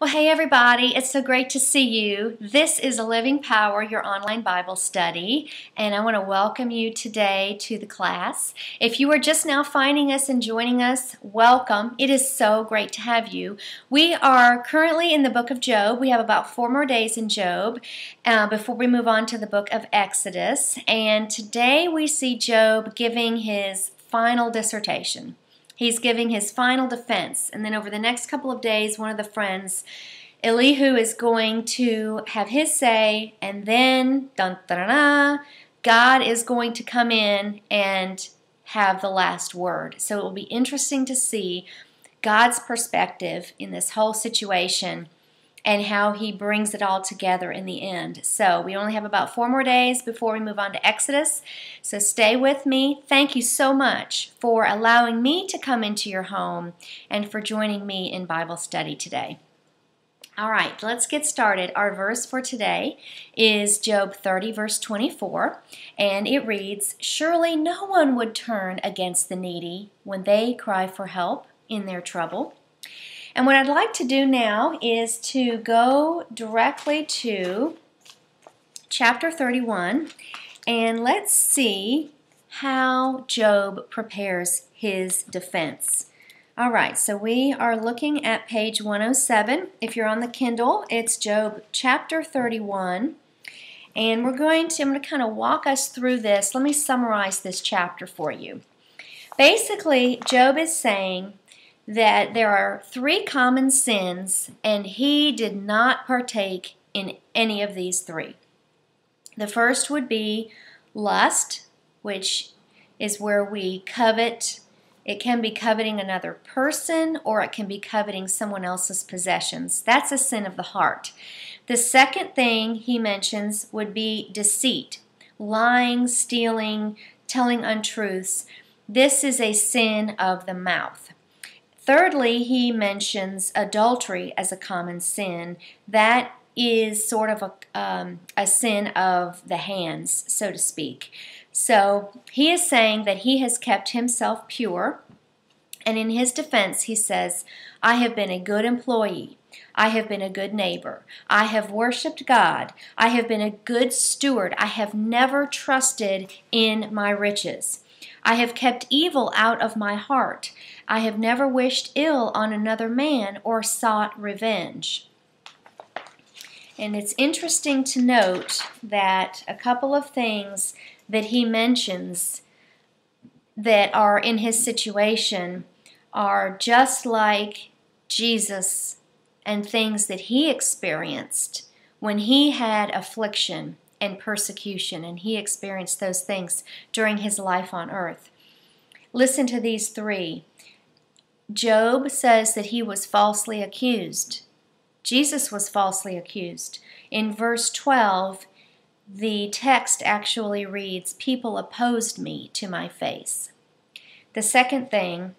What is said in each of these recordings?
Well, hey everybody, it's so great to see you. This is a Living Power, your online Bible study, and I want to welcome you today to the class. If you are just now finding us and joining us, welcome. It is so great to have you. We are currently in the book of Job. We have about four more days in Job uh, before we move on to the book of Exodus, and today we see Job giving his final dissertation. He's giving his final defense. And then over the next couple of days, one of the friends, Elihu, is going to have his say. And then, dun, dun, dun, God is going to come in and have the last word. So it will be interesting to see God's perspective in this whole situation and how he brings it all together in the end. So we only have about four more days before we move on to Exodus. So stay with me. Thank you so much for allowing me to come into your home and for joining me in Bible study today. All right, let's get started. Our verse for today is Job 30, verse 24, and it reads Surely no one would turn against the needy when they cry for help in their trouble. And what I'd like to do now is to go directly to chapter 31 and let's see how Job prepares his defense. All right, so we are looking at page 107. If you're on the Kindle, it's Job chapter 31. And we're going to, I'm going to kind of walk us through this. Let me summarize this chapter for you. Basically, Job is saying that there are three common sins, and he did not partake in any of these three. The first would be lust, which is where we covet. It can be coveting another person or it can be coveting someone else's possessions. That's a sin of the heart. The second thing he mentions would be deceit, lying, stealing, telling untruths. This is a sin of the mouth. Thirdly, he mentions adultery as a common sin. That is sort of a, um, a sin of the hands, so to speak. So he is saying that he has kept himself pure. And in his defense, he says, I have been a good employee. I have been a good neighbor. I have worshiped God. I have been a good steward. I have never trusted in my riches. I have kept evil out of my heart. I have never wished ill on another man or sought revenge. And it's interesting to note that a couple of things that he mentions that are in his situation are just like Jesus and things that he experienced when he had affliction and persecution, and he experienced those things during his life on earth. Listen to these three. Job says that he was falsely accused. Jesus was falsely accused. In verse 12, the text actually reads, People opposed me to my face. The second thing,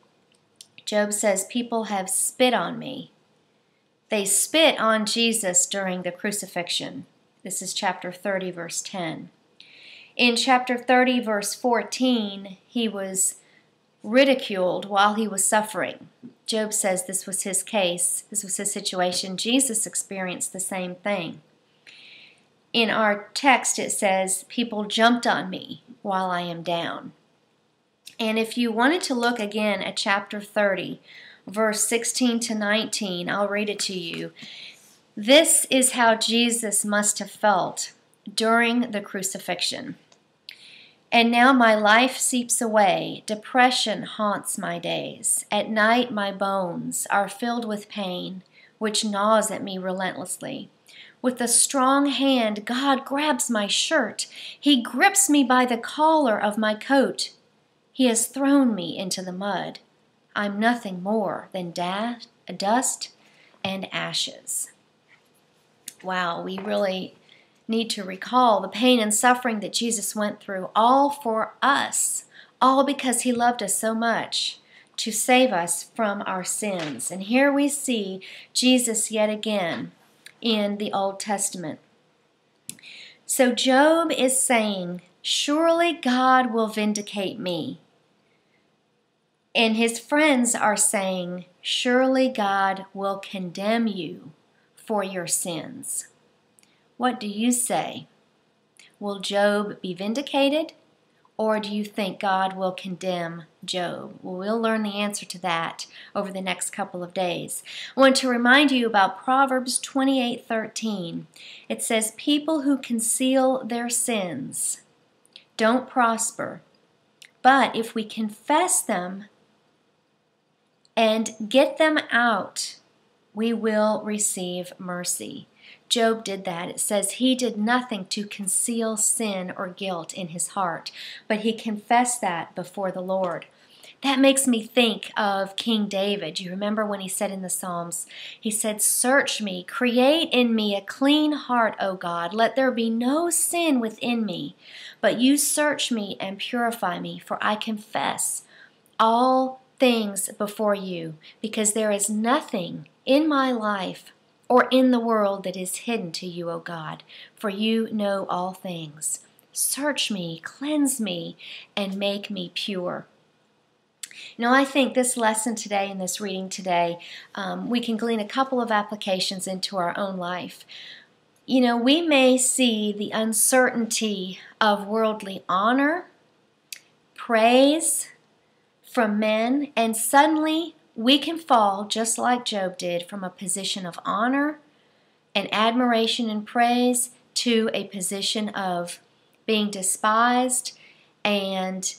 Job says, People have spit on me. They spit on Jesus during the crucifixion. This is chapter 30, verse 10. In chapter 30, verse 14, he was ridiculed while he was suffering. Job says this was his case, this was his situation. Jesus experienced the same thing. In our text, it says, People jumped on me while I am down. And if you wanted to look again at chapter 30, verse 16 to 19, I'll read it to you. This is how Jesus must have felt during the crucifixion. And now my life seeps away, depression haunts my days. At night my bones are filled with pain, which gnaws at me relentlessly. With a strong hand, God grabs my shirt. He grips me by the collar of my coat. He has thrown me into the mud. I'm nothing more than dust and ashes. Wow, we really need to recall the pain and suffering that Jesus went through, all for us, all because he loved us so much to save us from our sins. And here we see Jesus yet again in the Old Testament. So Job is saying, Surely God will vindicate me. And his friends are saying, Surely God will condemn you for your sins. What do you say? Will Job be vindicated? Or do you think God will condemn Job? Well, we'll learn the answer to that over the next couple of days. I want to remind you about Proverbs 28:13. It says, "People who conceal their sins don't prosper, but if we confess them and get them out, we will receive mercy." Job did that. It says he did nothing to conceal sin or guilt in his heart, but he confessed that before the Lord. That makes me think of King David. You remember when he said in the Psalms, he said, Search me, create in me a clean heart, O God. Let there be no sin within me. But you search me and purify me, for I confess all things before you, because there is nothing in my life or in the world that is hidden to you, O God, for you know all things. Search me, cleanse me, and make me pure. Now, I think this lesson today and this reading today, um, we can glean a couple of applications into our own life. You know, we may see the uncertainty of worldly honor, praise from men, and suddenly we can fall, just like Job did, from a position of honor and admiration and praise to a position of being despised and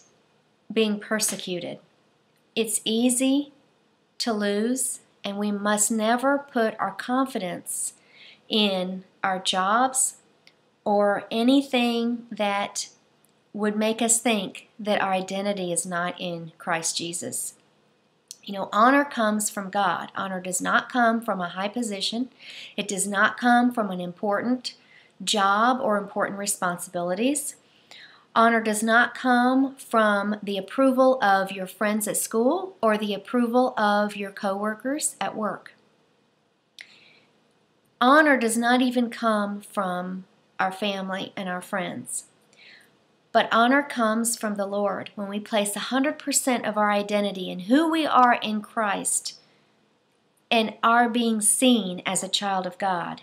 being persecuted. It's easy to lose, and we must never put our confidence in our jobs or anything that would make us think that our identity is not in Christ Jesus. You know, honor comes from God. Honor does not come from a high position, it does not come from an important job or important responsibilities. Honor does not come from the approval of your friends at school or the approval of your coworkers at work. Honor does not even come from our family and our friends. But honor comes from the Lord when we place 100% of our identity in who we are in Christ and are being seen as a child of God.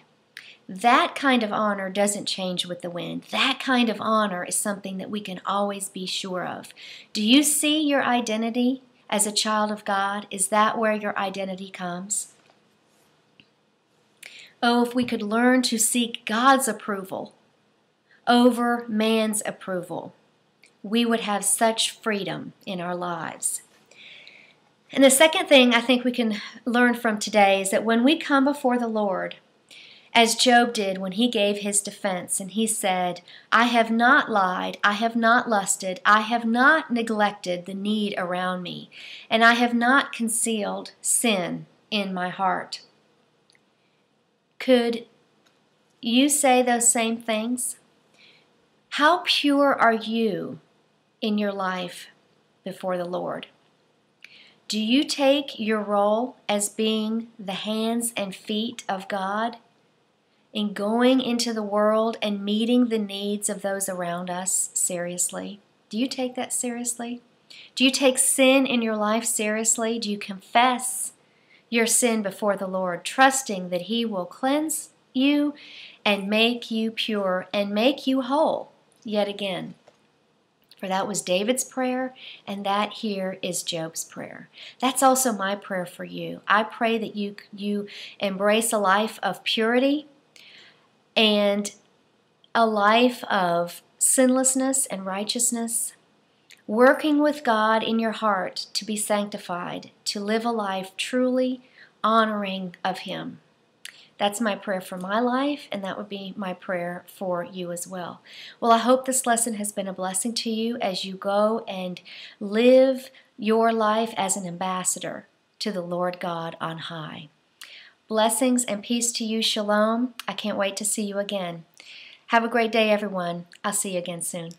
That kind of honor doesn't change with the wind. That kind of honor is something that we can always be sure of. Do you see your identity as a child of God? Is that where your identity comes? Oh, if we could learn to seek God's approval over man's approval, we would have such freedom in our lives. And the second thing I think we can learn from today is that when we come before the Lord, as Job did when he gave his defense and he said, I have not lied, I have not lusted, I have not neglected the need around me, and I have not concealed sin in my heart. Could you say those same things? How pure are you in your life before the Lord? Do you take your role as being the hands and feet of God in going into the world and meeting the needs of those around us seriously? Do you take that seriously? Do you take sin in your life seriously? Do you confess your sin before the Lord, trusting that He will cleanse you and make you pure and make you whole? Yet again. For that was David's prayer, and that here is Job's prayer. That's also my prayer for you. I pray that you, you embrace a life of purity and a life of sinlessness and righteousness, working with God in your heart to be sanctified, to live a life truly honoring of Him. That's my prayer for my life, and that would be my prayer for you as well. Well, I hope this lesson has been a blessing to you as you go and live your life as an ambassador to the Lord God on high. Blessings and peace to you. Shalom. I can't wait to see you again. Have a great day, everyone. I'll see you again soon.